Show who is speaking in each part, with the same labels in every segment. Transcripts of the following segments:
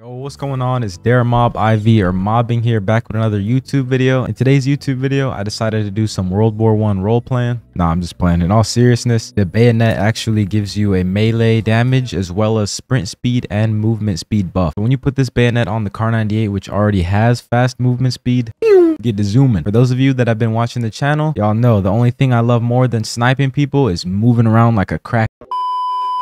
Speaker 1: Yo, what's going on? It's Dare Mob IV or mobbing here back with another YouTube video. In today's YouTube video, I decided to do some World War One role playing. Nah, I'm just playing. In all seriousness, the bayonet actually gives you a melee damage as well as sprint speed and movement speed buff. When you put this bayonet on the Kar98, which already has fast movement speed, get to zoom in. For those of you that have been watching the channel, y'all know the only thing I love more than sniping people is moving around like a crack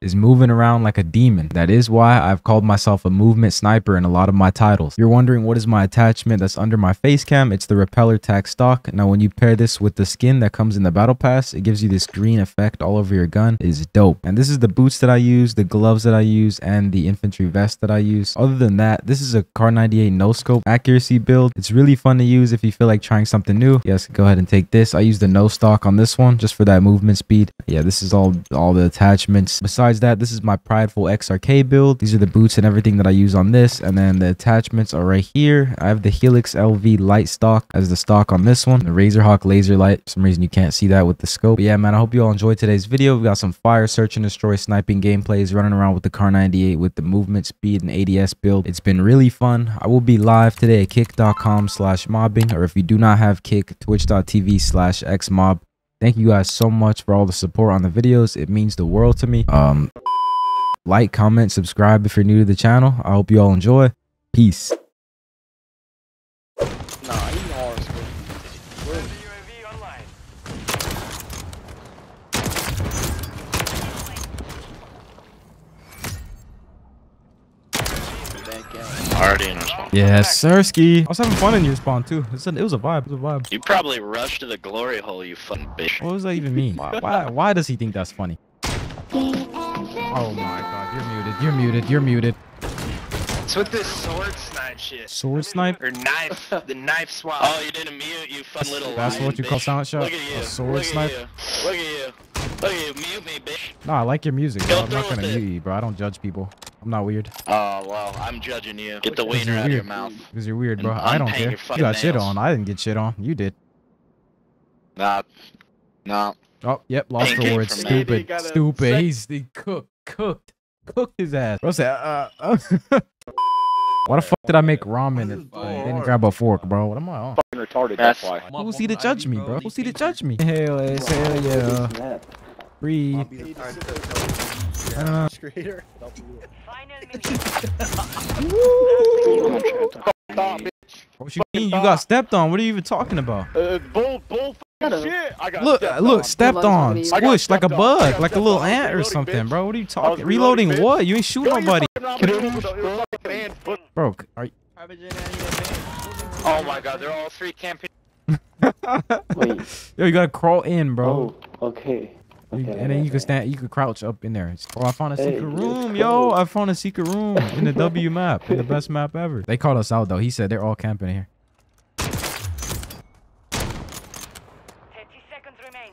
Speaker 1: is moving around like a demon. That is why I've called myself a movement sniper in a lot of my titles. You're wondering what is my attachment that's under my face cam? It's the repeller tac stock. Now when you pair this with the skin that comes in the battle pass, it gives you this green effect all over your gun. It is dope. And this is the boots that I use, the gloves that I use, and the infantry vest that I use. Other than that, this is a Kar98 no scope accuracy build. It's really fun to use if you feel like trying something new. Yes, go ahead and take this. I use the no stock on this one just for that movement speed. Yeah, this is all all the attachments. Besides besides that, this is my Prideful XRK build. These are the boots and everything that I use on this. And then the attachments are right here. I have the Helix LV light stock as the stock on this one. The Razorhawk laser light. For some reason you can't see that with the scope. But yeah, man, I hope you all enjoyed today's video. We got some fire search and destroy sniping gameplays running around with the Kar98 with the movement speed and ADS build. It's been really fun. I will be live today at kick.com slash mobbing. Or if you do not have kick, twitch.tv slash xmob. Thank you guys so much for all the support on the videos. It means the world to me. Um, like, comment, subscribe if you're new to the channel. I hope you all enjoy. Peace.
Speaker 2: Nah, he hard school.
Speaker 3: Already in our spawn.
Speaker 1: Yes, Sirski. I was having fun in your spawn too. It's a, it was a vibe. It was a vibe.
Speaker 3: You probably rushed to the glory hole, you fucking bitch.
Speaker 1: What does that even mean? Why, why, why does he think that's funny? Oh my god, you're muted. You're muted. You're muted.
Speaker 2: It's with this sword snipe shit.
Speaker 1: Sword snipe?
Speaker 2: Or knife. the knife swap.
Speaker 3: Oh, you didn't mute, you fun little
Speaker 1: That's
Speaker 3: lion,
Speaker 1: what you call
Speaker 3: bitch.
Speaker 1: silent shot?
Speaker 3: Look at you.
Speaker 1: A sword
Speaker 3: Look
Speaker 1: snipe?
Speaker 3: At you. Look at you. Look at you. Mute me, bitch.
Speaker 1: No, I like your music, bro.
Speaker 3: Go
Speaker 1: I'm not
Speaker 3: through
Speaker 1: gonna
Speaker 3: with
Speaker 1: mute you, bro. I don't judge people. I'm not weird.
Speaker 3: Oh, well, I'm judging you. Get the
Speaker 1: Because
Speaker 3: wiener out of your mouth.
Speaker 1: Because you're weird,
Speaker 3: And
Speaker 1: bro. I don't
Speaker 3: unpaint
Speaker 1: care.
Speaker 3: your
Speaker 1: You
Speaker 3: fucking
Speaker 1: got shit on. I didn't get shit on. You did.
Speaker 3: Nah. Nah.
Speaker 1: Oh, yep. Lost
Speaker 3: Pancake
Speaker 1: rewards. Stupid.
Speaker 2: got
Speaker 1: Stupid.
Speaker 2: sec-
Speaker 1: He's the cook. Cooked. Cooked his ass. Bro said, uh, uh. Why the fuck did I make ramen if I didn't grab a fork, bro? What am I on?
Speaker 4: fucking retarded. That's,
Speaker 3: That's-
Speaker 4: why.
Speaker 1: Who's he to judge me, bro? Who's he to judge me? Hell yes, hell yeah. Breathe. Uh,
Speaker 4: Stop, bitch.
Speaker 1: what you mean? You got stepped on. What are you even talking about?
Speaker 4: Uh, bull, bull, shit. I got
Speaker 1: Look,
Speaker 4: stepped
Speaker 1: look,
Speaker 4: on.
Speaker 1: stepped on, squished like a
Speaker 4: stepped on. I
Speaker 1: bug, like a little
Speaker 4: on. I was
Speaker 1: ant or something,
Speaker 4: bitch.
Speaker 1: bro. What are you talking?
Speaker 4: reloading,
Speaker 1: Reloading what? You ain't shoot
Speaker 4: Go
Speaker 1: nobody,
Speaker 4: fucking round, dude. It was a- it was fucking hand, but-
Speaker 1: bro. Are you?
Speaker 3: Oh my god, they're all three camping.
Speaker 5: Wait.
Speaker 1: Yo, you gotta crawl in, bro.
Speaker 5: Oh, okay.
Speaker 1: You-
Speaker 5: okay,
Speaker 1: and then you can stand, you can crouch up in there. Oh, I found a secret
Speaker 5: let's
Speaker 1: room, yo! I found a secret room in the W map, in the best map ever. They called us out though. He said they're all camping here.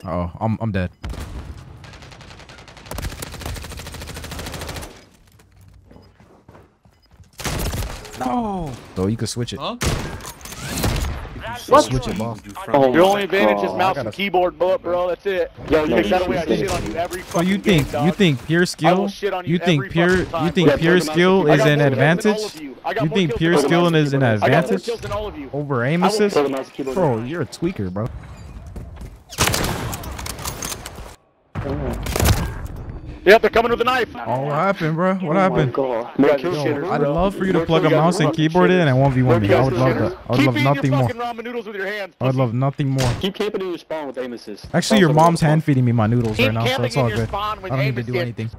Speaker 1: Oh, I'm I'm dead. No. So you can switch it.
Speaker 6: Huh?
Speaker 1: What? Switch it, boss.
Speaker 5: Oh
Speaker 4: Your only advantage is mouse and keyboard, but bro, that's it.
Speaker 5: Yo,
Speaker 4: You
Speaker 5: yo,
Speaker 4: take that
Speaker 5: you
Speaker 4: away, I
Speaker 5: should
Speaker 4: shit
Speaker 5: stay.
Speaker 4: on you every
Speaker 1: So
Speaker 4: fucking
Speaker 1: you
Speaker 4: game,
Speaker 1: think you think pure skill?
Speaker 4: shit on
Speaker 1: You
Speaker 4: you
Speaker 1: think
Speaker 4: every
Speaker 1: pure
Speaker 4: fucking time.
Speaker 1: you think
Speaker 5: Yeah,
Speaker 1: pure
Speaker 5: put 'em out
Speaker 1: skill is an
Speaker 4: more kills than all
Speaker 1: advantage
Speaker 4: you.
Speaker 1: You think pure
Speaker 4: than all of
Speaker 1: skill is an
Speaker 4: I got more
Speaker 1: advantage?
Speaker 4: kills than all of you.
Speaker 1: over aim assist?
Speaker 5: Put 'em out the keyboard.
Speaker 1: Bro, you're a tweaker, bro.
Speaker 4: Yep, they're coming with a knife.
Speaker 1: Oh, what happened, bro? What
Speaker 5: Oh my
Speaker 1: happened?
Speaker 5: God. Yo,
Speaker 4: shitters,
Speaker 1: I'd
Speaker 4: bro.
Speaker 1: love for you to plug a mouse and
Speaker 4: fucking
Speaker 1: keyboard in
Speaker 4: shitters.
Speaker 1: and 1v1 me.
Speaker 4: Look,
Speaker 1: I would love
Speaker 4: are
Speaker 1: that. I would
Speaker 4: Keep
Speaker 1: love nothing more.
Speaker 4: fucking ramen noodles with your hands.
Speaker 1: I would love nothing more.
Speaker 5: Keep camping in your spawn with aim assist.
Speaker 1: Actually, your mom's hand feeding me my noodles right now, so it's all good. I don't need to do
Speaker 4: assist.
Speaker 1: anything.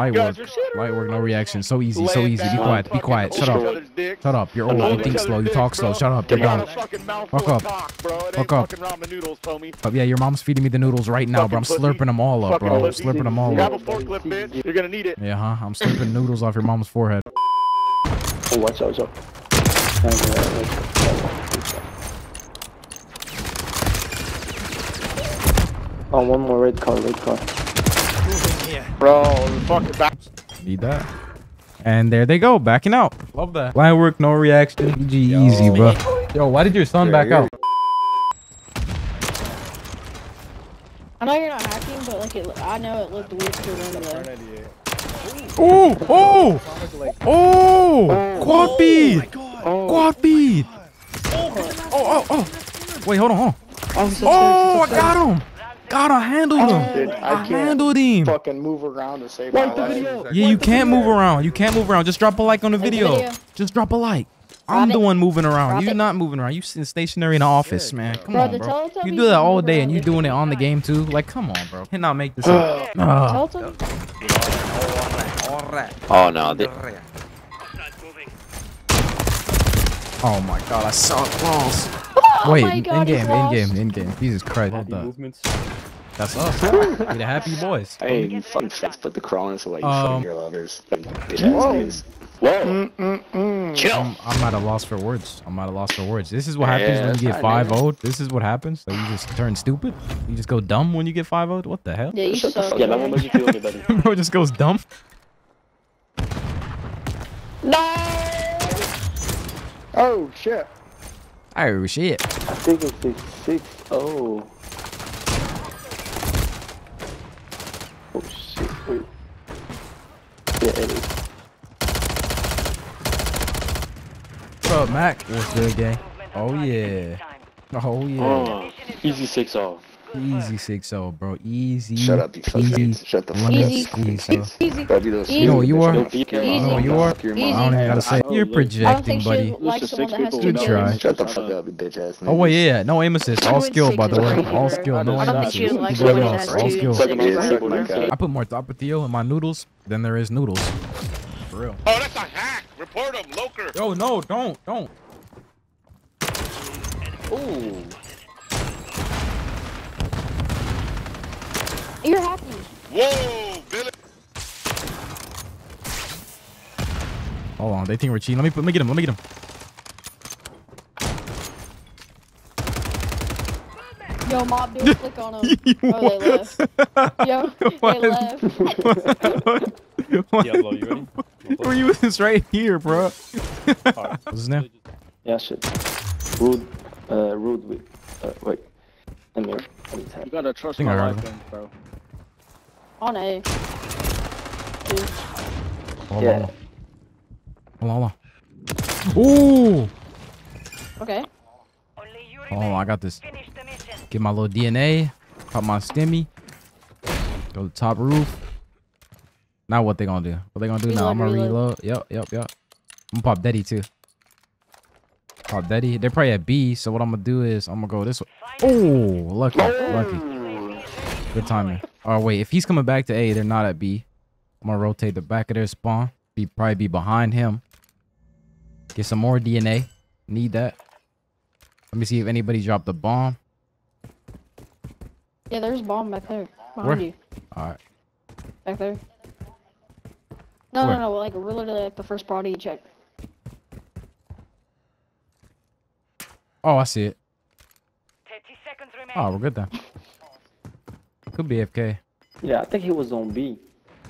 Speaker 1: Light work.
Speaker 4: guys are shitters.
Speaker 1: Light work, no reaction. So easy, so easy. Be quiet, be quiet. Shut up.
Speaker 4: each other's dicks.
Speaker 1: Shut up. You're old. You think slow. You talk slow. Shut up. You're
Speaker 4: You got
Speaker 1: done.
Speaker 4: a fucking mouthful
Speaker 1: Fuck
Speaker 4: of
Speaker 1: up.
Speaker 4: cock, bro. It
Speaker 1: Fuck
Speaker 4: ain't
Speaker 1: up.
Speaker 4: fucking ramen noodles, homie.
Speaker 1: But yeah, your mom's feeding me the noodles right now, bro. I'm slurping them all up, bro. I'm
Speaker 4: pussy.
Speaker 1: slurping them all
Speaker 4: Grab
Speaker 1: up.
Speaker 4: a forklift, bitch. You're gonna need it.
Speaker 1: Yeah, huh? I'm slurping noodles off your mom's forehead.
Speaker 5: Oh, watch out, watch out. And, wait. Oh, one more red car, red car.
Speaker 4: Bro, fucking back.
Speaker 1: Need that? And there they go, backing out. Love that. Line work, no reaction. GG, easy, bro. Yo, why did your son back out?
Speaker 6: I know you're not hacking, but like it, I know it looked weird to run away.
Speaker 1: Oh, oh, oh, quad feed, quad feed. Oh, oh, oh. Wait, hold on, hold on. Oh, I got him. God, I handled oh, him.
Speaker 5: Dude, I
Speaker 1: I
Speaker 5: can't
Speaker 1: handled him.
Speaker 5: fucking move around to save my life.
Speaker 1: Yeah, you can't move around. You can't move around. Just drop a like on the
Speaker 6: the
Speaker 1: video.
Speaker 6: video.
Speaker 1: Just drop a like. I'm
Speaker 6: Drop
Speaker 1: the
Speaker 6: it.
Speaker 1: one moving around.
Speaker 6: Drop
Speaker 1: You're
Speaker 6: it.
Speaker 1: not moving around. You sitting stationary in the office, man. Come
Speaker 6: Bro,
Speaker 1: on, bro.
Speaker 6: Teletubbies
Speaker 1: You do that all
Speaker 6: move
Speaker 1: day and
Speaker 6: around
Speaker 1: you doing it on the game too. Like, come on, bro. Cannot make this up.
Speaker 6: Telltale?
Speaker 3: Oh no,
Speaker 1: Oh my god, I saw it close.
Speaker 6: Oh
Speaker 1: Wait,
Speaker 6: my
Speaker 1: in game, in game, in game. Jesus Christ, hold up.
Speaker 5: movements.
Speaker 1: That's us. we the happy boys.
Speaker 7: Hey, you fucking fast put the crawling so like you
Speaker 1: um,
Speaker 7: your lovers. Whoa, Whoa. Mm,
Speaker 4: mm, mm. Chill.
Speaker 1: I'm, I'm, at a loss for words. I'm at a loss for words. This is what happens yeah,
Speaker 7: when
Speaker 1: you get 5 0 This is what happens. Like, you just turn stupid. You just go dumb when you get 5 0 What the hell?
Speaker 6: Yeah, you
Speaker 7: Shut
Speaker 6: suck.
Speaker 5: Yeah, that one makes you feel better.
Speaker 1: Bro just goes dumb.
Speaker 6: No!
Speaker 5: Oh, shit.
Speaker 1: Oh, shit.
Speaker 5: I think it's 6 0. Yeah, it is.
Speaker 1: What's up, Mac? What's good, gang? Oh yeah. Oh yeah.
Speaker 5: Oh, easy six off.
Speaker 1: Easy six zero, bro. Easy.
Speaker 7: Shut up, you fucking
Speaker 1: Easy.
Speaker 7: kids. Shut the fuck
Speaker 1: lemon
Speaker 7: up.
Speaker 6: Easy.
Speaker 1: squeeze, huh?
Speaker 6: Easy.
Speaker 7: That'd be those
Speaker 6: You
Speaker 1: You know what you are?
Speaker 5: Don't
Speaker 1: You
Speaker 6: Easy.
Speaker 1: know what you are?
Speaker 6: Easy.
Speaker 1: I don't even gotta say. You're
Speaker 5: look.
Speaker 6: I don't
Speaker 1: projecting,
Speaker 6: think she
Speaker 1: buddy.
Speaker 6: likes
Speaker 5: Just a
Speaker 6: someone that has
Speaker 5: six
Speaker 6: two
Speaker 1: people. Good try.
Speaker 7: Shut the fuck up, you bitch ass niggas.
Speaker 1: Oh wait, yeah, yeah. No aim assist. All skill, by the way. All skill. No
Speaker 5: I
Speaker 1: aim
Speaker 5: don't
Speaker 1: assist.
Speaker 6: she would like
Speaker 1: Everybody
Speaker 6: someone
Speaker 1: else,
Speaker 6: that
Speaker 1: all skill.
Speaker 7: Suck my
Speaker 6: killers.
Speaker 7: dick, suck my cock.
Speaker 1: I put more tapatio in my noodles than there is noodles. For real.
Speaker 4: Oh, that's a hack. Report him, Loker.
Speaker 1: Yo, no, don't, don't.
Speaker 5: Ooh.
Speaker 6: You're hacking.
Speaker 4: Whoa, Billy.
Speaker 1: Hold on, they think we're cheating. Let me put, let me get him. Let me get him.
Speaker 6: Yo, mob, do a click on him. Oh, they left. Yo,
Speaker 1: What?
Speaker 6: they left.
Speaker 1: What?
Speaker 5: Diablo, you ready?
Speaker 1: Where you was right here, bro. What's his name?
Speaker 5: Yeah, shit. Rude. Uh, rude with. Uh, wait. Let me. Let me tap.
Speaker 4: You gotta trust
Speaker 1: Think I
Speaker 4: my
Speaker 1: heard
Speaker 4: life,
Speaker 1: him.
Speaker 4: bro.
Speaker 6: On A. Two.
Speaker 1: Hold
Speaker 5: Yeah.
Speaker 1: on. Hold on. Ooh.
Speaker 6: Okay.
Speaker 1: Hold on, I got this. Get my little DNA. Pop my stimmy. Go to the top roof. Now what they gonna do? What they gonna do now? I'm gonna
Speaker 6: Reload,
Speaker 1: reload. Yep, yep, yep. I'm gonna pop Daddy too. Pop Daddy. They're probably at B, so what I'm gonna do is I'm gonna go this way. Oh, lucky, lucky. Good timing. Oh wait, if he's coming back to A, they're not at B. I'm gonna rotate the back of their spawn. Be probably be behind him. Get some more DNA. Need that. Let me see if anybody dropped the bomb.
Speaker 6: Yeah, there's a bomb back there. Behind
Speaker 1: Where?
Speaker 6: you.
Speaker 1: All right.
Speaker 6: Back there. No,
Speaker 1: Where?
Speaker 6: no, no. Like, we're literally like the first body you check.
Speaker 1: Oh, I see it. Oh, we're good then. Could be FK.
Speaker 5: Yeah, I think he was on B.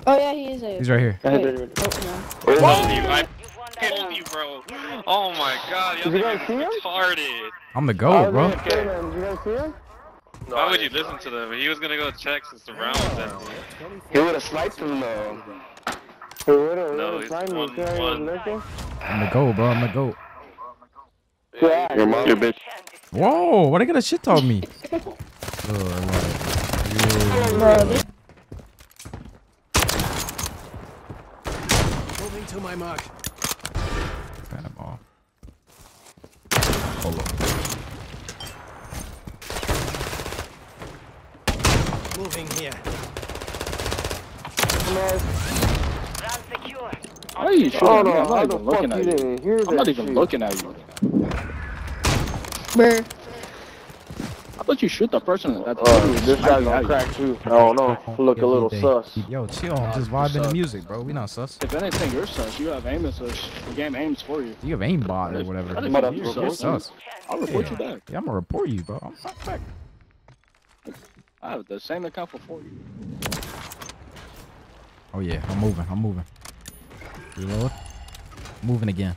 Speaker 6: Oh, yeah, he is a.
Speaker 1: He's right here.
Speaker 5: Go ahead,
Speaker 6: Wait.
Speaker 5: ready, ready.
Speaker 6: Oh, no.
Speaker 2: Told you, I told you, bro. Oh my god,
Speaker 5: Did you
Speaker 2: y'all
Speaker 5: guys see him?
Speaker 2: retarded.
Speaker 1: I'm the goat, bro.
Speaker 5: Did you guys see him?
Speaker 2: Why would you listen to them? He was gonna go check since the round was ending.
Speaker 7: He would have sniped him though.
Speaker 5: Hey, what are
Speaker 2: No,
Speaker 5: you
Speaker 2: he's one- one.
Speaker 1: I'm the goat, bro. I'm the goat.
Speaker 5: Yeah,
Speaker 7: Your mom, your bitch.
Speaker 1: Whoa, why they gonna shit talk me? Oh,
Speaker 6: Bro, this
Speaker 1: Phantom ball. Hold up.
Speaker 4: Why are you shooting
Speaker 5: Oh
Speaker 4: me?
Speaker 5: no,
Speaker 4: I'm not even looking at you.
Speaker 5: didn't hear that
Speaker 4: I'm not even
Speaker 5: shit?
Speaker 4: looking at you.
Speaker 6: Bro,
Speaker 4: How about you shoot the person that's literally uh,
Speaker 5: this guy's
Speaker 4: sniping
Speaker 5: on
Speaker 4: at
Speaker 5: crack too. I don't know. Look a little
Speaker 1: D-Day.
Speaker 5: sus.
Speaker 1: Yo, chill. I'm just vibing the music, bro. We not sus.
Speaker 4: If anything, you're sus. You have aim assist. The game aims for you.
Speaker 1: You have aimbot or whatever.
Speaker 4: How did
Speaker 5: Mother-
Speaker 4: you
Speaker 1: You're
Speaker 4: sus?
Speaker 1: sus.
Speaker 4: I'll report you back.
Speaker 1: Yeah, I'm gonna report you, bro. I'm fuck back.
Speaker 4: I have the same account for four you.
Speaker 1: Oh yeah, I'm moving. I'm moving. Reload. Moving again.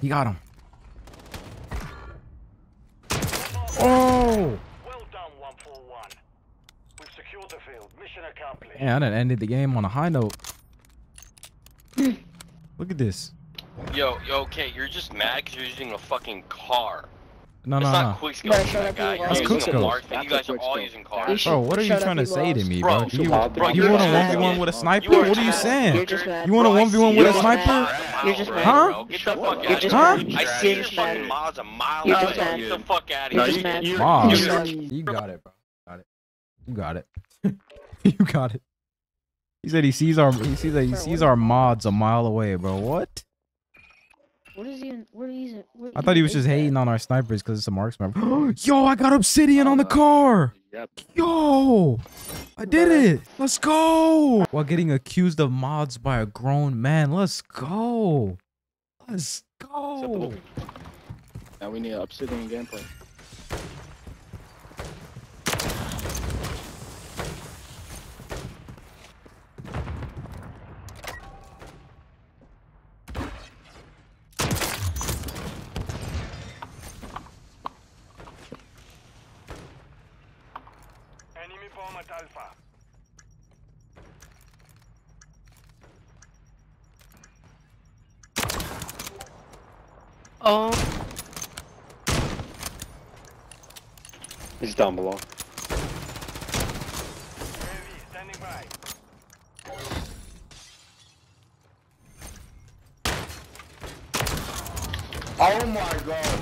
Speaker 1: He got him. Oh!
Speaker 8: Well done, 141. We've secured the field. Mission accomplished.
Speaker 1: Man, I done ended the game on a high note. Hmm. Look at this.
Speaker 3: Yo, yo, okay, you're just mad because you're using a fucking car.
Speaker 1: No,
Speaker 3: it's
Speaker 1: no,
Speaker 3: not
Speaker 1: no.
Speaker 3: quick skill,
Speaker 6: shut
Speaker 3: my
Speaker 6: up,
Speaker 3: guy.
Speaker 6: you
Speaker 3: You're
Speaker 1: That's
Speaker 3: using
Speaker 1: quick
Speaker 3: a
Speaker 1: scope.
Speaker 3: You guys are all using cars.
Speaker 1: Bro, what are you trying to say to me,
Speaker 3: Bro,
Speaker 1: bro? You,
Speaker 5: Bro,
Speaker 3: Bro,
Speaker 1: you want a 1v1 with a sniper? What are you saying?
Speaker 6: You're just mad.
Speaker 1: You want a 1v1 with a
Speaker 3: a
Speaker 1: sniper?
Speaker 3: mile,
Speaker 6: You're just mad.
Speaker 1: Huh?
Speaker 3: Get the fuck out of
Speaker 1: mad.
Speaker 3: here. I see your fucking
Speaker 6: mad.
Speaker 3: mods a mile
Speaker 6: You're
Speaker 3: away. Get the fuck out of here.
Speaker 1: Mods.
Speaker 6: You're just
Speaker 1: You got it, bro. Got it. You got it. you got it. He said he sees our he sees that he sees our mods a mile away, bro. What?
Speaker 6: What is even? What is it? What
Speaker 1: I thought he was just hating on our snipers because it's a marksman. Yo, I got obsidian on the oh, car.
Speaker 4: Yep.
Speaker 1: Yo, I did it. Let's go. While getting accused of mods by a grown man. Let's go. Let's go.
Speaker 4: Now we need obsidian gameplay.
Speaker 5: He's down below.
Speaker 8: Heavy, standing by.
Speaker 7: Oh my god.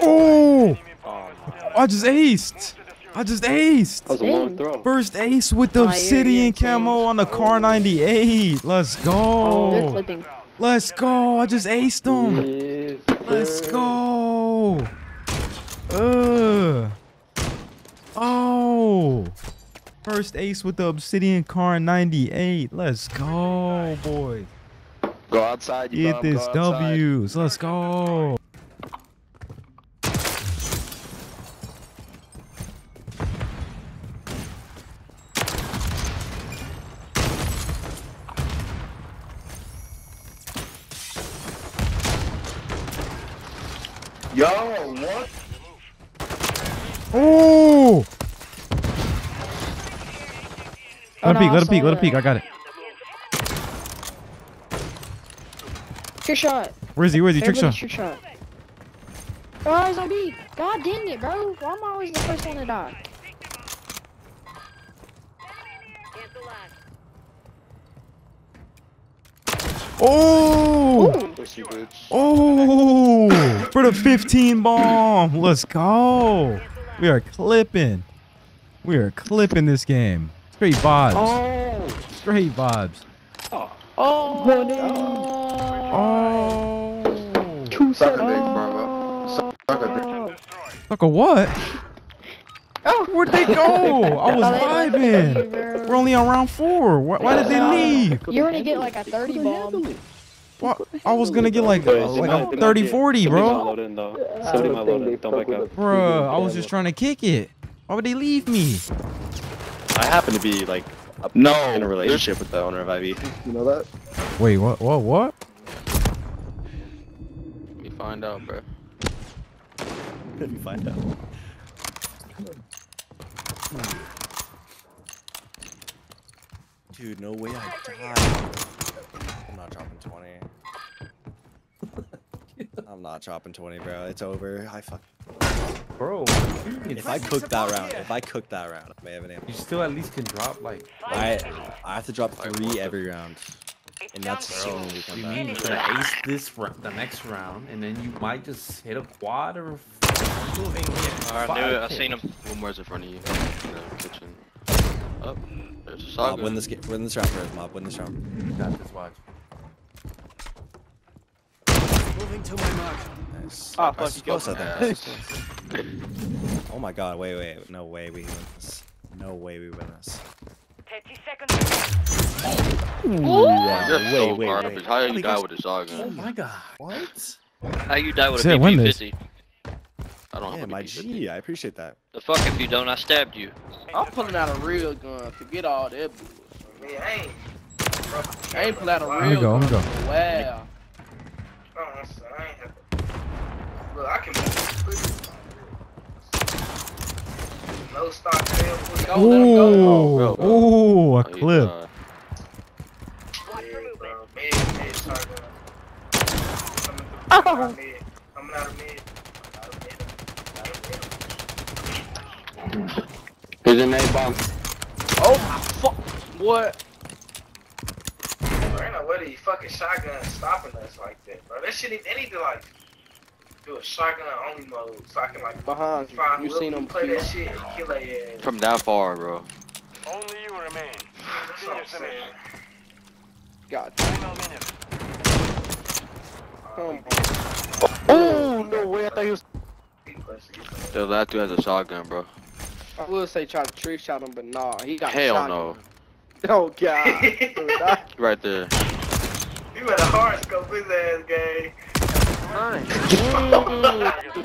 Speaker 1: Oh,
Speaker 8: Enemy bomb is still
Speaker 1: I just aced.
Speaker 8: to the fuel.
Speaker 1: I just aced.
Speaker 5: That was a long throw.
Speaker 1: First ace with the
Speaker 6: My
Speaker 1: obsidian camo on the Kar98. Let's go. Let's go. I just aced him. Let's go. Uh. Oh. First ace with the obsidian Kar98. Let's go, boy.
Speaker 7: Go outside, you
Speaker 1: Get this
Speaker 7: outside.
Speaker 1: W's. Let's go.
Speaker 7: Yo, what?
Speaker 1: Oh.
Speaker 6: Oh,
Speaker 1: Let him
Speaker 6: no,
Speaker 1: peek.
Speaker 6: I
Speaker 1: Let him peek.
Speaker 6: saw
Speaker 1: Let him peek.
Speaker 6: that.
Speaker 1: I got it.
Speaker 6: Trick shot.
Speaker 1: Where is he? Where is he? Trick shot.
Speaker 6: trick shot. Oh, he's on B. God dang it, bro. Why am I always the first one to die?
Speaker 1: Oh.
Speaker 6: Ooh.
Speaker 1: Oh, for the 15 bomb. Let's go. We are clipping. We are clipping this game. Straight vibes.
Speaker 5: Oh.
Speaker 1: Straight vibes.
Speaker 6: Oh.
Speaker 1: Oh.
Speaker 6: Two
Speaker 7: Suck a
Speaker 6: seconds.
Speaker 7: dick, bro. Suck a dick.
Speaker 8: Destroy.
Speaker 1: Fuck a what?
Speaker 6: Oh.
Speaker 1: Where'd they go? I was
Speaker 6: Oh, they left
Speaker 1: vibing. We're only on round four. Why, why did they leave?
Speaker 6: You're gonna get like a 30 bomb.
Speaker 1: Why- I was gonna get like,
Speaker 5: Wait,
Speaker 1: uh,
Speaker 5: they
Speaker 1: like
Speaker 5: might-
Speaker 1: a
Speaker 5: they might
Speaker 1: 30
Speaker 5: get-
Speaker 1: 40, bro.
Speaker 5: load in, though. Somebody might load in. Don't back up.
Speaker 1: Bruh, I was just trying to kick it. Why would they leave me?
Speaker 9: I happen to be like
Speaker 7: No.
Speaker 9: in a relationship with the owner of IV.
Speaker 7: You know that?
Speaker 1: Wait, what? What? What?
Speaker 3: Let me find out, bro.
Speaker 9: Let me find out. Dude, no way I died. I'm not dropping 20. I'm not dropping 20, bro. It's over. I fuck.
Speaker 10: Bro,
Speaker 9: If I cook that round, if I cook that round, I may have an aim.
Speaker 10: you still at least can drop like.
Speaker 9: I I have to drop three every round, and that's the
Speaker 10: Bro,
Speaker 9: only week
Speaker 10: you mean you
Speaker 9: back.
Speaker 10: could ace this round, the next round, and then you might just hit a quad or something. and get
Speaker 3: I knew
Speaker 10: five
Speaker 3: it. I
Speaker 10: kills.
Speaker 3: seen him. One more's in front of you. In the kitchen. Up. There's a
Speaker 9: Mob,
Speaker 3: saga.
Speaker 9: win this game. Win this round, first. Mob, win this round.
Speaker 10: You got this, watch.
Speaker 9: Nice.
Speaker 3: Ah,
Speaker 9: That's
Speaker 3: fuck, you
Speaker 9: close,
Speaker 3: killed
Speaker 9: I
Speaker 3: my
Speaker 9: think. Oh my god, wait, wait, no way we win this. No way we win this.
Speaker 8: 30 seconds.
Speaker 9: Yeah,
Speaker 3: You're
Speaker 9: wait,
Speaker 3: so
Speaker 9: wait,
Speaker 3: garbage.
Speaker 9: wait.
Speaker 3: How
Speaker 9: Oh,
Speaker 3: you die
Speaker 9: goes-
Speaker 3: with a saga?
Speaker 10: Oh my god. What?
Speaker 3: How you die with a
Speaker 1: Said win this.
Speaker 3: BP50? I don't
Speaker 9: Yeah,
Speaker 3: have a
Speaker 9: my
Speaker 3: BP50.
Speaker 9: G, I appreciate that.
Speaker 3: The fuck if you don't, I stabbed you.
Speaker 11: I'm pulling out a real gun. Forget all that bullshit.
Speaker 4: I ain't play that a real.
Speaker 1: Let me go. Let me go.
Speaker 4: Wow.
Speaker 11: Oh, I ain't have to. Look, I can move quick. No stock sale. please.
Speaker 4: Go, go.
Speaker 1: Ooh,
Speaker 3: bro.
Speaker 1: ooh, a
Speaker 3: Oh, he's,
Speaker 1: clip.
Speaker 3: uh,
Speaker 11: Yeah, bro. Mid, mid, shotgun. Coming through. Coming out of mid. Coming out mid. Out of mid. Out of mid.
Speaker 5: Here's a nade bomb.
Speaker 4: Oh my fuck. What?
Speaker 11: Bro, ain't no way these fucking shotguns stopping us like that, bro. That shit need, they need to like do a shotgun only mode so I can like
Speaker 4: Behind you. You
Speaker 11: whoever
Speaker 4: seen them
Speaker 11: play that shit and kill their ass.
Speaker 3: from that far, bro.
Speaker 8: Only you remain.
Speaker 11: That's what I'm saying.
Speaker 4: God. Come on. Oh no way! I thought he was.
Speaker 11: He plus, he plus.
Speaker 3: The last dude has a shotgun, bro.
Speaker 4: I would say try to trick shot him, but nah, he got.
Speaker 3: Hell
Speaker 4: shot
Speaker 3: no.
Speaker 4: Oh god.
Speaker 3: Right there.
Speaker 11: You better horoscope his ass, gang.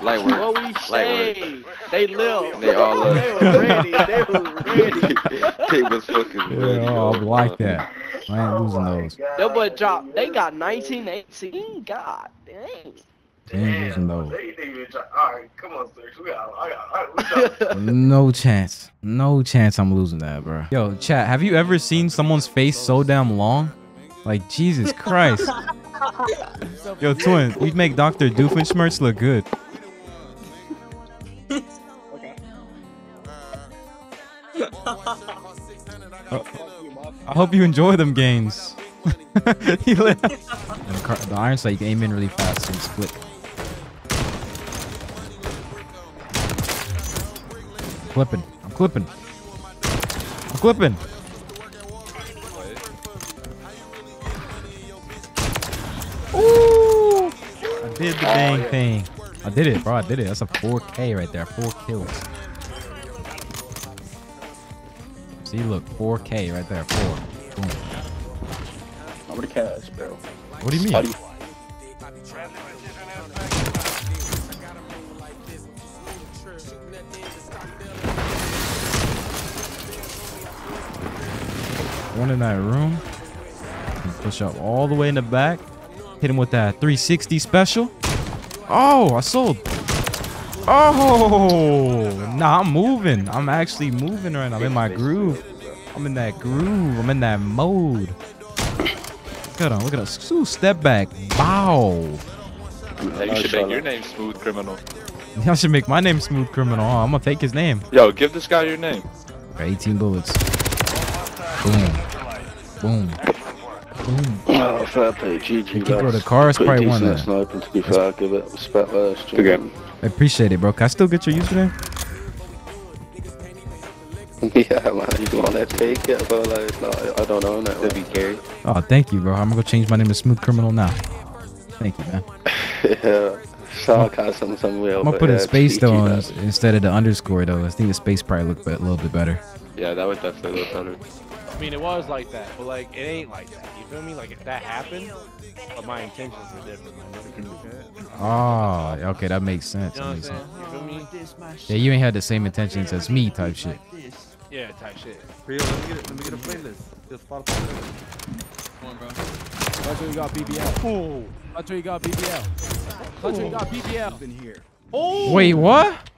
Speaker 3: Light work.
Speaker 4: What we
Speaker 3: Light
Speaker 4: say? They live.
Speaker 3: They all live.
Speaker 4: They was ready. They was ready.
Speaker 3: they was fucking ready.
Speaker 1: Yeah, oh, I
Speaker 3: yo.
Speaker 1: like that. I ain't oh losing
Speaker 11: Oh my
Speaker 1: those.
Speaker 11: God,
Speaker 4: That boy dropped. They got 19, 18. God dang.
Speaker 1: They ain't losing those.
Speaker 11: They didn't even try. All right, come on, sir. We got. I got. I got we got
Speaker 1: No chance. No chance I'm losing that, bro. Yo, chat, have you ever seen someone's face so damn long? Like, Jesus Christ. Yo, twin, we make Dr. Doofenshmirtz look good. I hope you enjoy them games. The, iron sight, you can aim in really fast and flick. Clipping. I'm clipping. I'm clipping. Did the dang thing. I did it, bro. I did it. That's a 4K right there. Four kills. See, look, 4K right there. Four. Boom.
Speaker 5: The cash, bro.
Speaker 1: What do you mean? One in that room. Push up all the way in the back. Hit him with that 360 special. Oh, I sold. Oh, nah, I'm moving. I'm actually moving right now. I'm in my groove. I'm in that groove. I'm in that mode. Look at him. Look at us. Ooh, step back. Wow.
Speaker 12: Hey, you should make your name Smooth Criminal.
Speaker 1: Y'all should make my name Smooth Criminal. Oh, I'm gonna take his name.
Speaker 12: Yo, give this guy your name.
Speaker 1: 18 bullets. Boom. Boom. Boom.
Speaker 5: Oh, fair play, GG.
Speaker 1: You, bro.
Speaker 5: lads.
Speaker 1: The car is probably one
Speaker 5: decent
Speaker 1: of
Speaker 5: at sniping, to be fair. I'll give it respect last.
Speaker 12: Okay.
Speaker 1: I appreciate it, bro. Can I still get your username?
Speaker 5: yeah, man. You want to take it, but like, no, I don't know. That be carry.
Speaker 1: Oh, thank you, bro. I'm gonna go change my name to Smooth Criminal now. Thank you, man.
Speaker 5: yeah. Sarcasm somewhere.
Speaker 1: I'm gonna put
Speaker 5: yeah,
Speaker 1: a space
Speaker 5: cheeky,
Speaker 1: though on,
Speaker 5: man.
Speaker 1: instead of the underscore though. I think the space probably look a little bit better.
Speaker 12: Yeah, that would definitely look better.
Speaker 13: I mean, it was like that, but like it ain't like that. You feel me? Like if that happened, but my intentions were different. man.
Speaker 1: Oh, ah, okay, that makes sense.
Speaker 13: You know
Speaker 1: That
Speaker 13: what I'm
Speaker 1: makes sense.
Speaker 13: You feel me?
Speaker 1: Yeah, you ain't had the same intentions as me, type shit.
Speaker 13: Yeah, type shit.
Speaker 10: Rio, let me get it. Let me get a playlist. Just follow
Speaker 14: Come on, bro. That's where you got BBL.
Speaker 13: Oh.
Speaker 14: That's where you got BBL. That's where you got BBL. In here.
Speaker 13: Oh.
Speaker 1: Wait, what?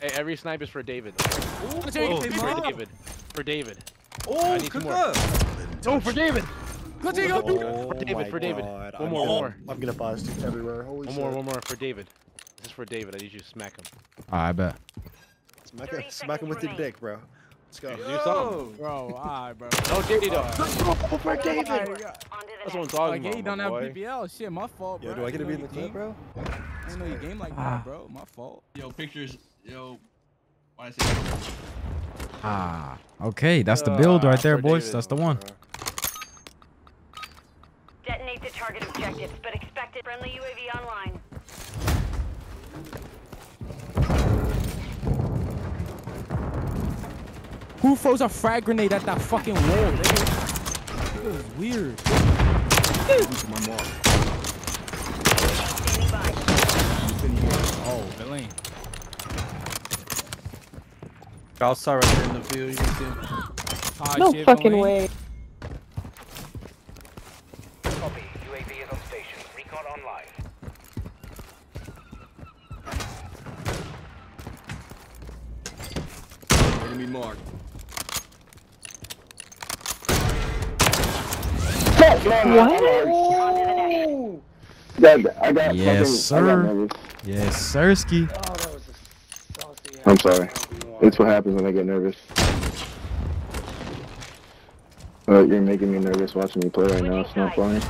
Speaker 13: Hey, every snipe is for David.
Speaker 14: That's where you
Speaker 13: Oh,
Speaker 14: got
Speaker 13: for David. For David.
Speaker 10: Oh,
Speaker 13: I need two
Speaker 10: cook
Speaker 13: more.
Speaker 10: up.
Speaker 13: Oh, for David.
Speaker 14: That's where you got BBL.
Speaker 9: Oh
Speaker 13: For David, for David.
Speaker 9: God,
Speaker 13: One
Speaker 9: I'm
Speaker 13: more, one more.
Speaker 9: I'm gonna bust everywhere. Holy
Speaker 13: One more, one more for David. This is for David. I need you to smack him.
Speaker 1: I bet.
Speaker 9: Smack him, smack him with your dick, bro. Let's go.
Speaker 13: Do something.
Speaker 14: Bro, alright, bro.
Speaker 13: No Diddy though.
Speaker 14: Go
Speaker 13: for David. That's what I'm talking
Speaker 14: Like, yeah, you don't
Speaker 13: my
Speaker 14: have
Speaker 13: boy.
Speaker 14: BBL. Shit, my fault, bro.
Speaker 9: Yo, do I get to
Speaker 14: didn't
Speaker 9: be in the
Speaker 14: you
Speaker 9: clip, bro?
Speaker 14: I didn't know your game like
Speaker 1: Ah.
Speaker 14: that, bro. My fault. Yo, pictures. Yo. Why I say
Speaker 1: Ah, okay, that's the build right there, boys. That's the one.
Speaker 15: Detonate the target objectives, but expect a friendly UAV online.
Speaker 14: Who throws a frag grenade at that fucking wall? Nigga? It was weird. Oh,
Speaker 10: Right in the field, you can see him.
Speaker 6: No fucking
Speaker 14: away.
Speaker 6: way.
Speaker 16: Copy. UAV
Speaker 17: is on station. Recon online.
Speaker 1: Enemy
Speaker 17: marked. What? I got
Speaker 1: yes,
Speaker 17: sir.
Speaker 1: Yes, Sirski.
Speaker 17: Oh, that was a I'm sorry. It's what happens when I get nervous. Uh, you're making me nervous watching me play right now. It's not funny.